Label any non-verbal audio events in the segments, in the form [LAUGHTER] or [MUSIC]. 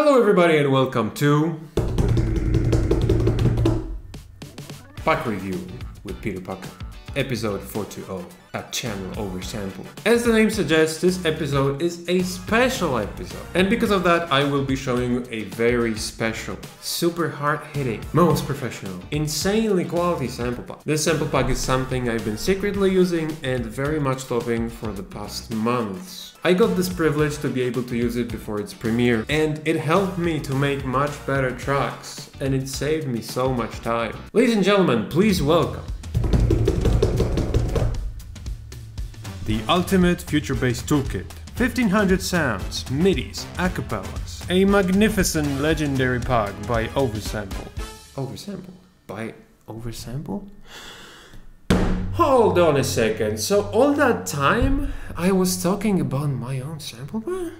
Hello everybody and welcome to Pack Review with Peter Pucker, episode 420, a channel oversample. As the name suggests, this episode is a special episode. And because of that, I will be showing you a very special, super hard-hitting, most professional, insanely quality sample pack. This sample pack is something I've been secretly using and very much loving for the past months. I got this privilege to be able to use it before its premiere, and it helped me to make much better tracks, and it saved me so much time. Ladies and gentlemen, please welcome the Ultimate future bass Toolkit. 1500 sounds, MIDIs, acapellas. A magnificent legendary pack by Oversample. Oversample? By Oversample? Hold on a second. So all that time I was talking about my own sample bar?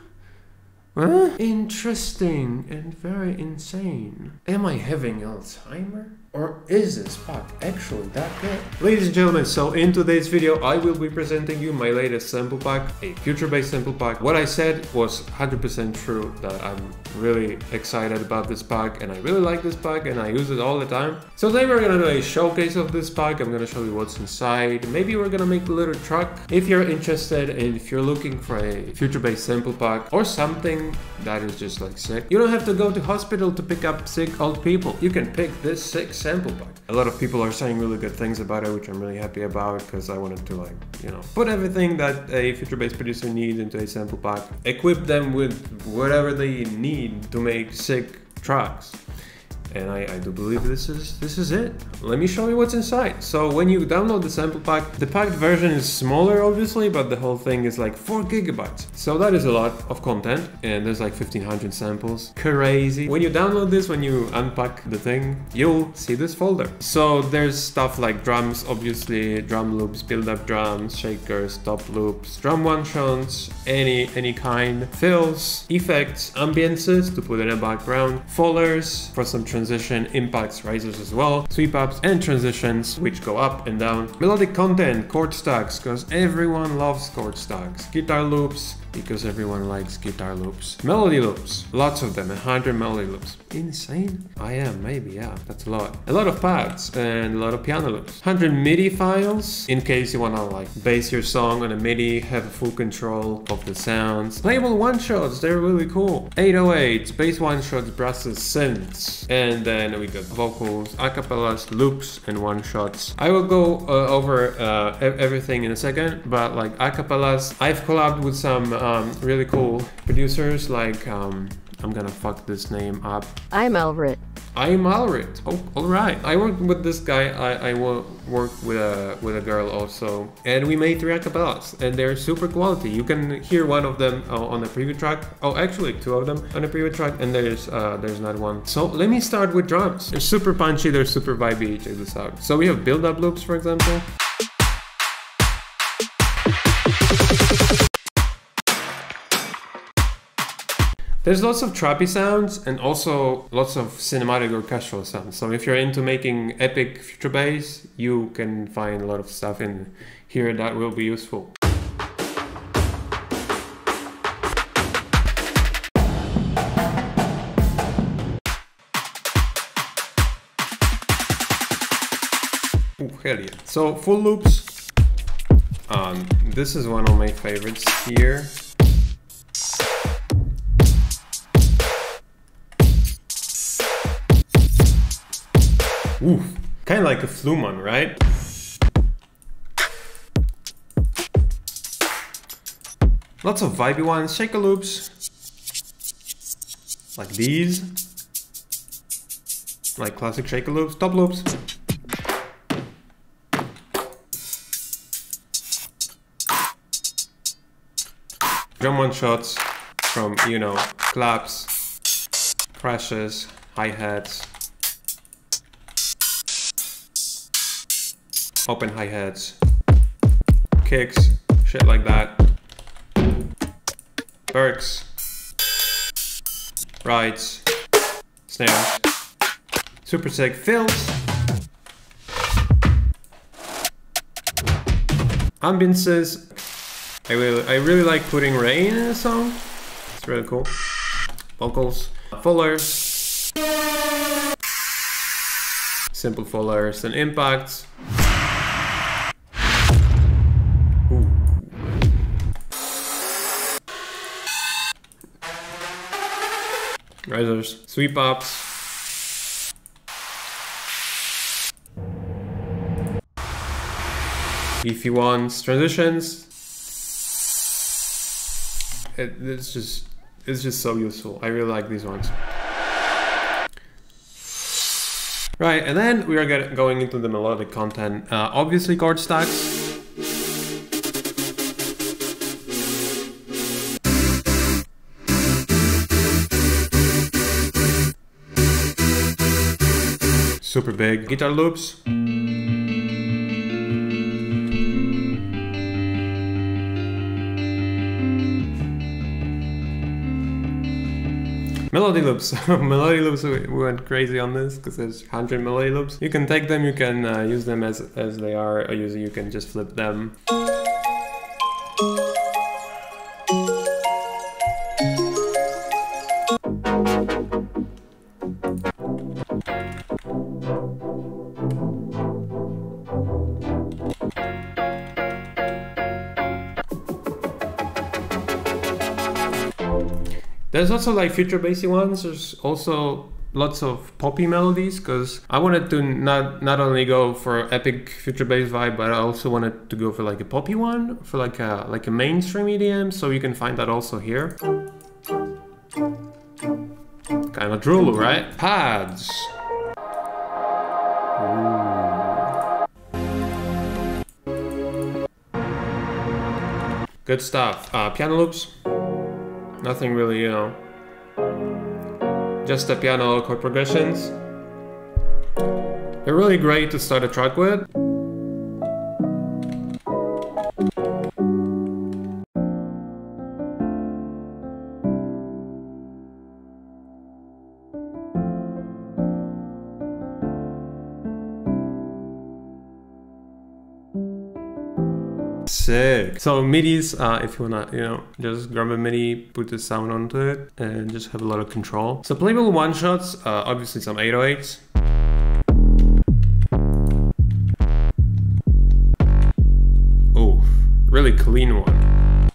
Huh? Interesting and very insane. Am I having Alzheimer? Or is this pack actually that good? Ladies and gentlemen, so in today's video I will be presenting you my latest sample pack, a future bass sample pack. What I said was 100% true, that I'm really excited about this pack and I really like this pack and I use it all the time. So today we're gonna do a showcase of this pack, I'm gonna show you what's inside, maybe we're gonna make a little truck. If you're interested and if you're looking for a future bass sample pack or something that is just like sick, you don't have to go to hospital to pick up sick old people. You can pick this sick sample pack. A lot of people are saying really good things about it, which I'm really happy about because I wanted to like, you know, put everything that a future bass producer needs into a sample pack, equip them with whatever they need to make sick tracks and I, I, do believe this is this is it. Let me show you what's inside. So when you download the sample pack, the packed version is smaller obviously, but the whole thing is like 4 gigabytes. So that is a lot of content and there's like 1500 samples. Crazy. When you download this, when you unpack the thing, you'll see this folder. So there's stuff like drums, obviously, drum loops, build-up drums, shakers, top loops, drum one-shots, any any kind, fills, effects, ambiances to put in a background, folders for some transition, impacts, risers as well, sweep ups and transitions which go up and down, melodic content, chord stacks, because everyone loves chord stacks, guitar loops, because everyone likes guitar loops. Melody loops, lots of them, 100 melody loops. Insane? I am, maybe, yeah, that's a lot. A lot of pads and a lot of piano loops. 100 MIDI files, in case you wanna like base your song on a MIDI, have full control of the sounds. Playable one-shots, they're really cool. 808s, bass one-shots, brasses, synths. And then we got vocals, acapellas, loops, and one-shots. I will go uh, over uh, everything in a second, but like acapellas, I've collabed with some um, really cool producers like um, I'm gonna fuck this name up. I'm Elrit. I'm Elrit. Oh, all right. I worked with this guy. I, I worked with a with a girl also, and we made three acapellas, and they're super quality. You can hear one of them uh, on the preview track. Oh, actually, two of them on the preview track, and there's uh, there's not one. So let me start with drums. They're super punchy. They're super vibey. Check this out. So we have build-up loops, for example. There's lots of trappy sounds and also lots of cinematic orchestral sounds. So if you're into making epic future bass, you can find a lot of stuff in here that will be useful. Ooh, hell yeah. So full loops. Um, this is one of my favorites here. Oof, kind of like a Fluman, right? Lots of vibey ones, shaker loops, like these, like classic shaker loops, top loops. Drum one shots from, you know, claps, crashes, hi-hats, open hi-hats, kicks, shit like that, Berks, rides, snares, super sick fills, ambiances. I really, I really like putting rain in a song. It's really cool. Vocals, fullers, simple fullers and impacts. Risers, sweep ups. Beefy ones, transitions. It, it's just it's just so useful. I really like these ones. Right, and then we are get, going into the melodic content. Uh, obviously chord stacks. Big. Guitar loops. Melody loops. [LAUGHS] melody loops, we went crazy on this because there's 100 melody loops. You can take them, you can uh, use them as, as they are, or usually you can just flip them. There's also like future bassy ones. There's also lots of poppy melodies because I wanted to not not only go for epic future bass vibe, but I also wanted to go for like a poppy one, for like a like a mainstream EDM. So you can find that also here. Kind of drool, right? Pads. Good stuff. Uh, piano loops. Nothing really, you know. Just the piano chord progressions. They're really great to start a track with. So MIDIs, uh, if you wanna, you know, just grab a MIDI, put the sound onto it, and just have a lot of control. So playable one shots, uh, obviously some 808s. Oh, really clean one.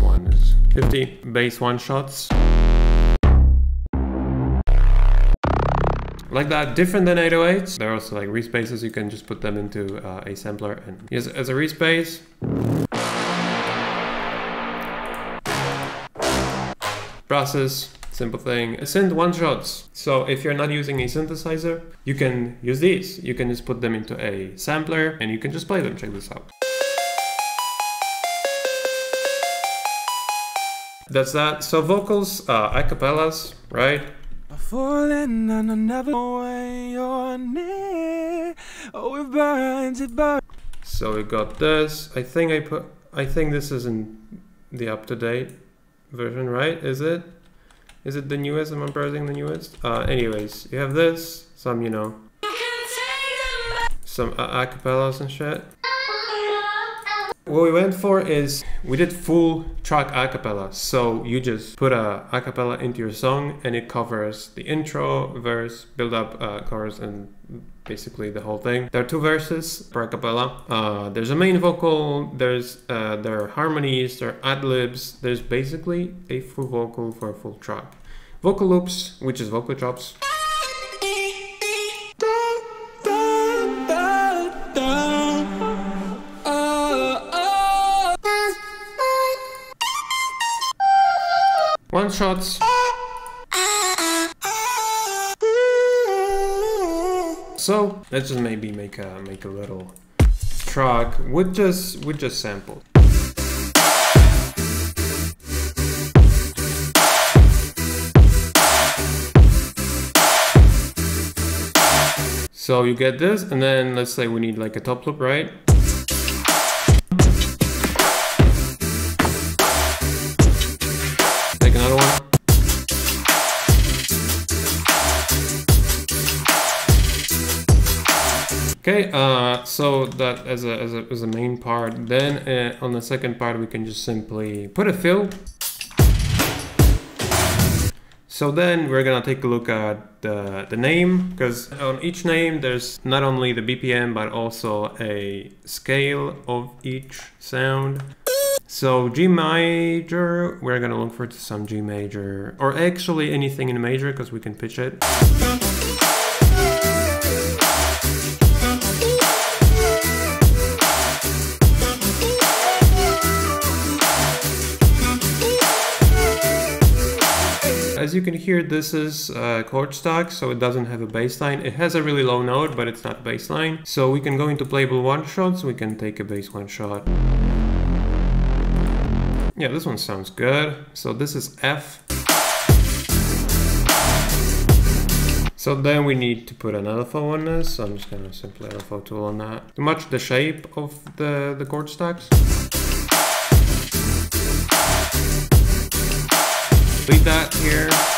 One is 50 bass one shots. Like that, different than 808s. There are also like reese basses, you can just put them into uh, a sampler and use as a reese bass. Process, simple thing. Synth one shots. So if you're not using a synthesizer, you can use these. You can just put them into a sampler and you can just play them. Check this out. That's that. So vocals, uh, acapellas, right? Falling and I never when you're near. Oh, it burns, it burns. So we got this. I think I put. I think this isn't the up-to-date version, right? Is it? Is it the newest? Am I browsing the newest? Uh, anyways, you have this. Some, you know, some uh, acapellas and shit. What we went for is we did full track acapella. So you just put a acapella into your song and it covers the intro, verse, build up, uh, chorus, and basically the whole thing. There are two verses per acapella. Uh, there's a main vocal, there's uh, there are harmonies, there are ad libs. There's basically a full vocal for a full track. Vocal loops, which is vocal chops. One shots. So let's just maybe make a make a little track with just with just sample. So you get this, and then let's say we need like a top loop, right? Okay, uh, so that as a, as a, as a main part, then uh, on the second part we can just simply put a fill. So then we're gonna take a look at the, the name, because on each name there's not only the BPM, but also a scale of each sound. So G major, we're gonna look for some G major, or actually anything in major, because we can pitch it. You can hear, this is uh, chord stack, so it doesn't have a bass line. It has a really low note, but it's not bass line. So we can go into playable one shots, we can take a bass one shot. Yeah, this one sounds good. So this is F. So then we need to put an LFO on this. So I'm just gonna simply LFO tool on that. To match the shape of the, the chord stocks. That here.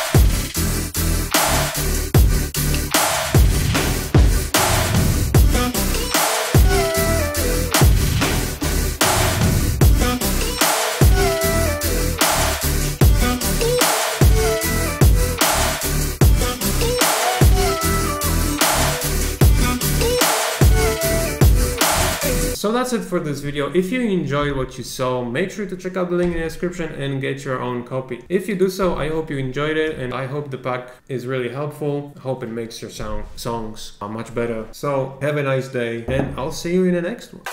So that's it for this video. If you enjoyed what you saw, make sure to check out the link in the description and get your own copy. If you do so, I hope you enjoyed it and I hope the pack is really helpful. I hope it makes your sound songs uh, much better. So have a nice day and I'll see you in the next one.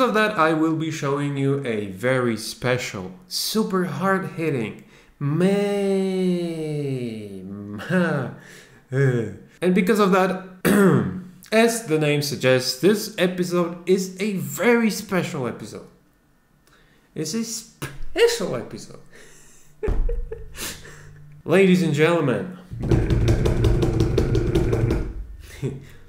Because of that, I will be showing you a very special, super hard hitting. [LAUGHS] And because of that, [CLEARS THROAT] as the name suggests, this episode is a very special episode. It's a special episode. [LAUGHS] Ladies and gentlemen, [LAUGHS]